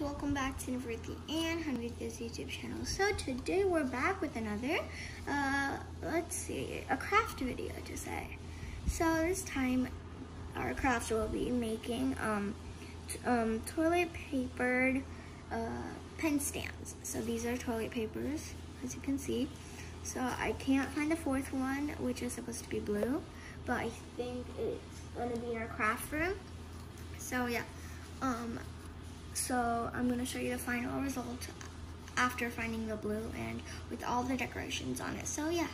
welcome back to Nivruthi and Hanvitha YouTube channel. So today we're back with another, uh, let's see, a craft video to say. So this time our craft will be making um, um, toilet papered uh, pen stands. So these are toilet papers, as you can see. So I can't find the fourth one, which is supposed to be blue, but I think it's gonna be in our craft room. So yeah, um, so I'm gonna show you the final result after finding the blue and with all the decorations on it. So yeah.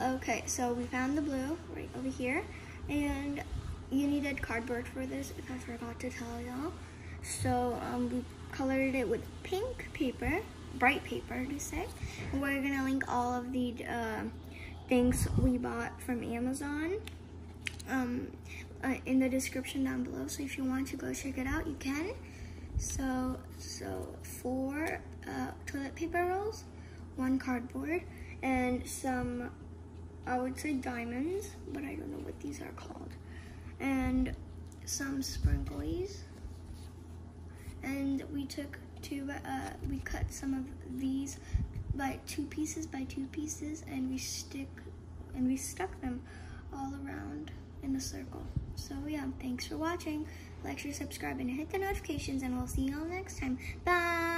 Okay, so we found the blue right over here and you needed cardboard for this if I forgot to tell y'all. So um, we colored it with pink paper, bright paper to say. We're gonna link all of the uh, things we bought from Amazon um, uh, in the description down below. So if you want to go check it out, you can. So, so four uh, toilet paper rolls, one cardboard, and some, I would say diamonds, but I don't know what these are called, and some sprinklies. And we took two, uh, we cut some of these by two pieces by two pieces, and we stick, and we stuck them all around in a circle. So yeah, thanks for watching. Like, share, subscribe, and hit the notifications, and we'll see you all next time. Bye!